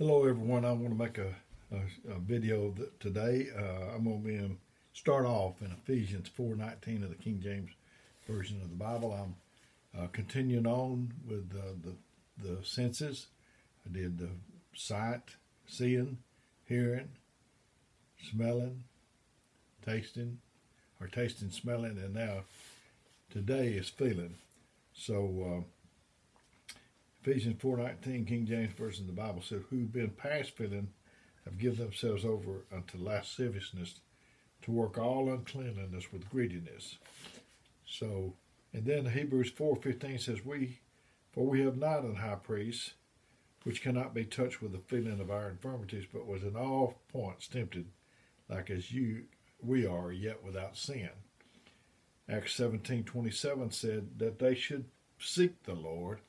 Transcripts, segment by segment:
Hello, everyone. I want to make a, a, a video that today. Uh, I'm going to start off in Ephesians 4:19 of the King James version of the Bible. I'm uh, continuing on with uh, the the senses. I did the sight, seeing, hearing, smelling, tasting, or tasting, smelling, and now today is feeling. So. Ephesians 4.19, King James Version of the Bible says, Who have been past feeling have given themselves over unto lasciviousness to work all uncleanliness with greediness. So, and then Hebrews 4.15 says, We, for we have not an high priest, which cannot be touched with the feeling of our infirmities, but was in all points tempted, like as you we are, yet without sin. Acts 17.27 said that they should seek the Lord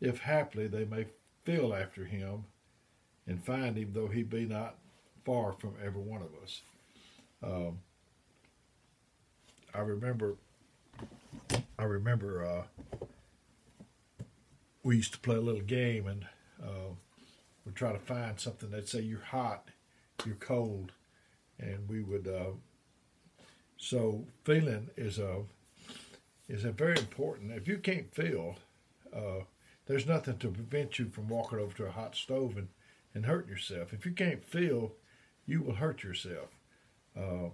if haply they may feel after him and find him, though he be not far from every one of us. Um, I remember, I remember uh, we used to play a little game and uh, we'd try to find something. They'd say you're hot, you're cold, and we would. Uh, so feeling is a is a very important. If you can't feel, uh, there's nothing to prevent you from walking over to a hot stove and, and hurting yourself. If you can't feel, you will hurt yourself. Uh,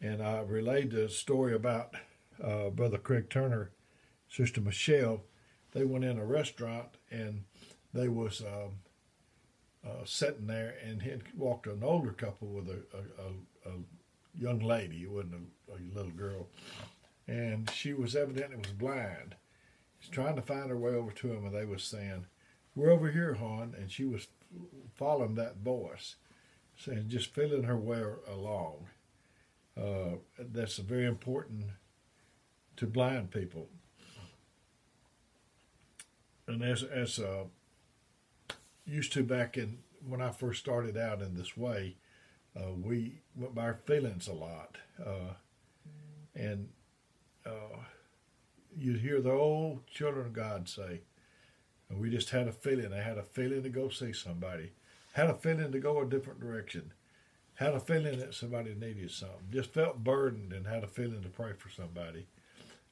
and I relayed the story about uh, Brother Craig Turner, Sister Michelle. They went in a restaurant and they was um, uh, sitting there and had walked an older couple with a, a, a, a young lady. It wasn't a, a little girl. And she was evidently was blind She's trying to find her way over to him, and they was saying, "We're over here, hon," and she was following that voice, saying, just feeling her way along. Uh, that's very important to blind people. And as as uh, used to back in when I first started out in this way, uh, we went by our feelings a lot, uh, and you'd hear the old children of God say, and we just had a feeling. I had a feeling to go see somebody. Had a feeling to go a different direction. Had a feeling that somebody needed something. Just felt burdened and had a feeling to pray for somebody.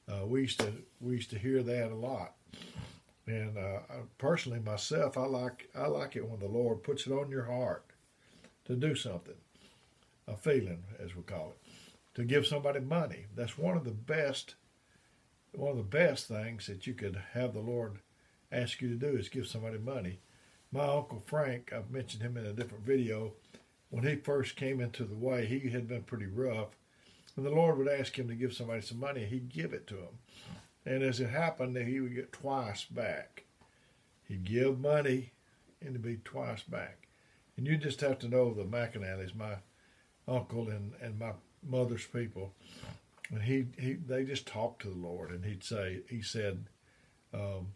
Uh, we used to we used to hear that a lot. And uh, personally, myself, I like I like it when the Lord puts it on your heart to do something, a feeling as we call it, to give somebody money. That's one of the best one of the best things that you could have the Lord ask you to do is give somebody money. My Uncle Frank, I've mentioned him in a different video, when he first came into the way, he had been pretty rough. And the Lord would ask him to give somebody some money, he'd give it to him. And as it happened, he would get twice back. He'd give money and it'd be twice back. And you just have to know the McAnallys, my uncle and, and my mother's people, and he, he they just talked to the Lord, and he'd say, he said, um,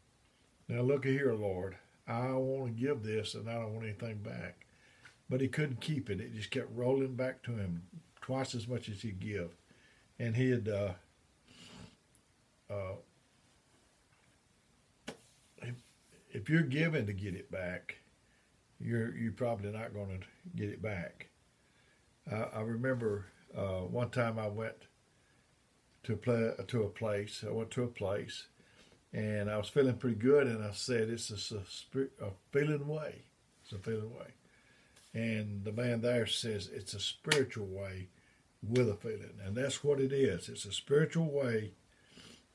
"Now look here, Lord, I want to give this, and I don't want anything back." But he couldn't keep it; it just kept rolling back to him, twice as much as he'd give, and he'd. Uh, uh, if you're given to get it back, you're you're probably not going to get it back. I, I remember uh, one time I went to play to a place. I went to a place, and I was feeling pretty good, and I said, "It's a, a, a feeling way. It's a feeling way." And the man there says it's a spiritual way with a feeling, and that's what it is. It's a spiritual way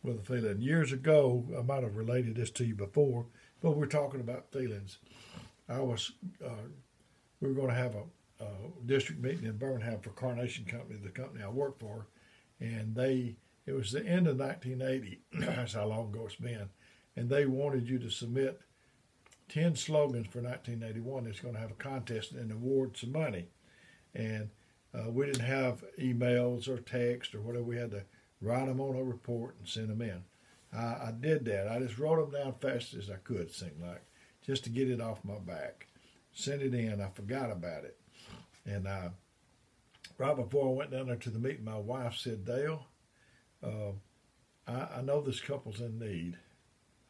with a feeling. Years ago, I might have related this to you before, but we're talking about feelings. I was uh, we were going to have a, a district meeting in Birmingham for Carnation Company, the company I work for and they it was the end of 1980. that's how long ago it's been, and they wanted you to submit 10 slogans for 1981. It's going to have a contest and award some money, and uh, we didn't have emails or text or whatever. We had to write them on a report and send them in. I, I did that. I just wrote them down fast as I could, seemed like, just to get it off my back. Sent it in. I forgot about it, and I right before I went down there to the meeting, my wife said, Dale, uh, I, I, know this couple's in need.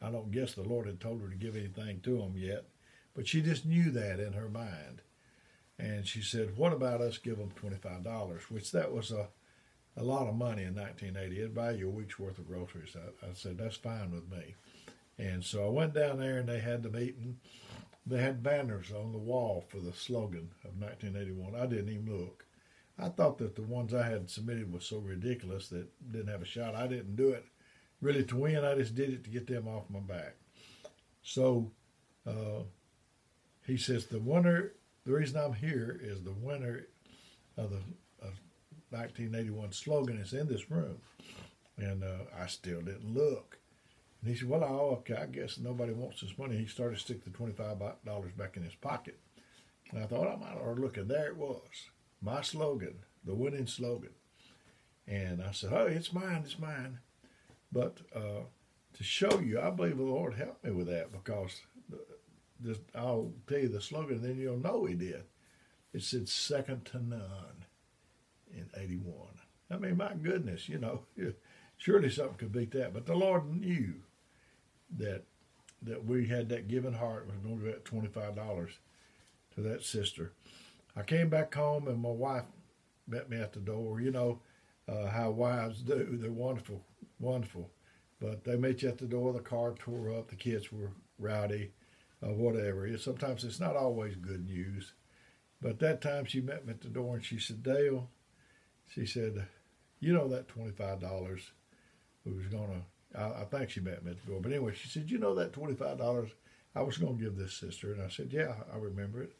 I don't guess the Lord had told her to give anything to them yet, But she just knew that in her mind. And she said, What about us give them $25? Which that was a, a lot of money in 1980. It'd buy you a week's worth of groceries. I, I said, That's fine with me. And so I went down there and they had the meeting. They had banners on the wall for the slogan of 1981. I didn't even look. I thought that the ones I had submitted were so ridiculous that didn't have a shot. I didn't do it really to win. I just did it to get them off my back. So uh, he says the winner. The reason I'm here is the winner of the of 1981 slogan is in this room, and uh, I still didn't look. And he said, "Well, oh, okay, I guess nobody wants this money." He started to stick the twenty-five dollars back in his pocket, and I thought I might ought to look, and there it was, my slogan, the winning slogan. And I said, "Oh, it's mine, it's mine." But uh, to show you, I believe the Lord helped me with that because I'll tell you the slogan, then you'll know He did. It said "second to none" in '81. I mean, my goodness, you know, surely something could beat that. But the Lord knew that that we had that giving heart was going to be at twenty five dollars to that sister. I came back home and my wife met me at the door. You know uh, how wives do; they're wonderful, wonderful. But they met you at the door. The car tore up. The kids were rowdy, uh, whatever. Sometimes it's not always good news. But that time she met me at the door and she said, Dale, she said, you know that twenty five dollars we was gonna I, I, think she met me at the door. But anyway, she said, You know that $25 I was going to give this sister? And I said, Yeah, I remember it.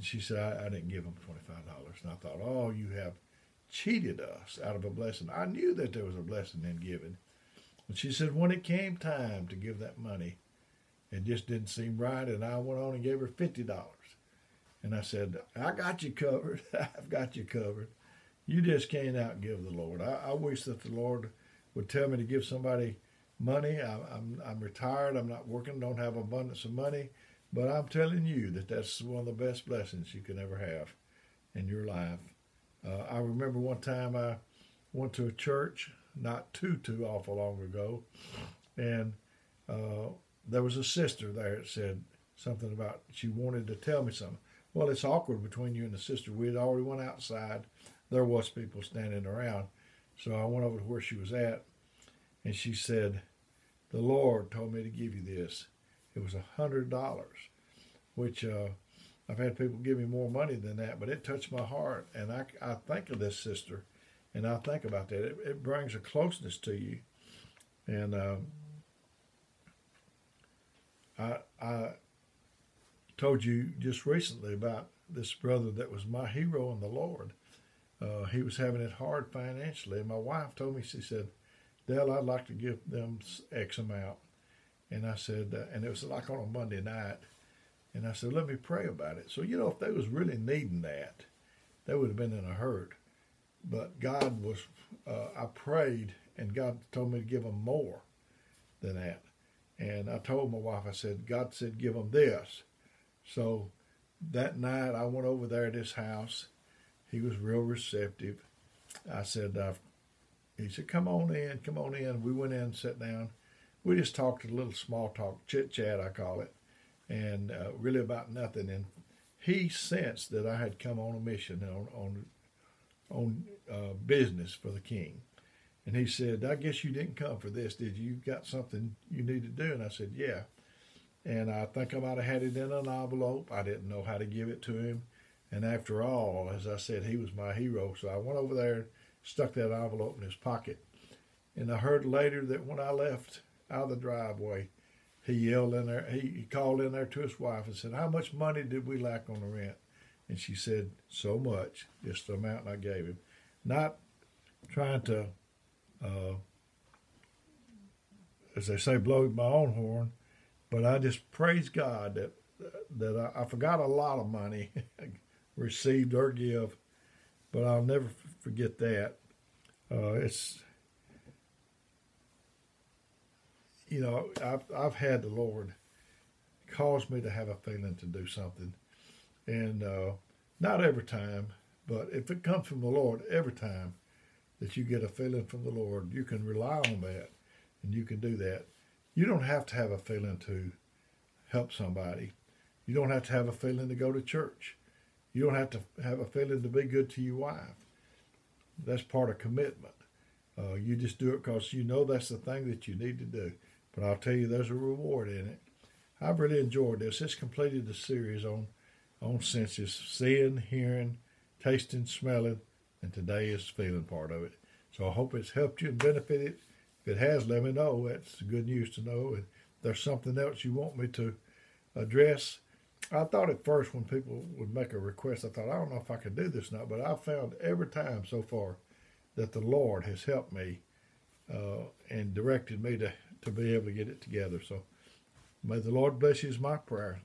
And she said, I, I didn't give them $25. And I thought, Oh, you have cheated us out of a blessing. I knew that there was a blessing in giving. And she said, When it came time to give that money, it just didn't seem right. And I went on and gave her $50. And I said, I got you covered. I've got you covered. You just can't outgive the Lord. I, I wish that the Lord would tell me to give somebody money. I, I'm I'm retired. I'm not working. Don't have abundance of money, but I'm telling you that that's one of the best blessings you can ever have in your life. Uh, I remember one time I went to a church not too too awful long ago, and uh, there was a sister there that said something about she wanted to tell me something. Well, it's awkward between you and the sister. We had already went outside. There was people standing around, so I went over to where she was at, and she said, the Lord told me to give you this. It was a hundred dollars, which uh, I've had people give me more money than that, but it touched my heart, and I, I think of this sister, and I think about that. It, it brings a closeness to you, and uh, I I told you just recently about this brother that was my hero in the Lord. Uh, he was having it hard financially, and my wife told me she said Dell, I'd like to give them X amount. And I said, uh, and it was like on a Monday night. And I said, let me pray about it. So, you know, if they was really needing that, they would have been in a hurt. But God was, uh, I prayed, and God told me to give them more than that. And I told my wife, I said, God said, give them this. So that night I went over there at his house. He was real receptive. I said, I've he said, Come on in, come on in. We went in and sat down. We just talked a little small talk, chit chat, I call it, and uh, really about nothing. And he sensed that I had come on a mission on on on uh, business for the king. And he said, I guess you didn't come for this, did you? You got something you need to do? And I said, Yeah. And I think I might have had it in an envelope. I didn't know how to give it to him. And after all, as I said, he was my hero. So I went over there stuck that envelope in his pocket. And I heard later that when I left out of the driveway, he yelled in there, he, he called in there to his wife and said, How much money did we lack on the rent? And she said, So much, just the amount I gave him. Not trying to, uh, as they say, blow my own horn, but I just praise God that that I, I forgot a lot of money received or give, but I'll never forget that. Uh, it's you know I've I've had the Lord cause me to have a feeling to do something, and uh, not every time, but if it comes from the Lord, every time that you get a feeling from the Lord, you can rely on that, and you can do that. You don't have to have a feeling to help somebody. You don't have to have a feeling to go to church. You don't have to have a feeling to be good to your wife. That's part of commitment. Uh, you just do it because you know that's the thing that you need to do. But I'll tell you, there's a reward in it. I've really enjoyed this. It's completed the series on on senses, seeing, hearing, tasting, smelling, and today is feeling part of it. So I hope it's helped you and benefited. If it has, let me know. That's good news to know. If there's something else you want me to address, I thought at first when people would make a request, I thought, I don't know if I could do this now, but I've found every time so far that the Lord has helped me uh, and directed me to, to be able to get it together. So may the Lord bless you is my prayer.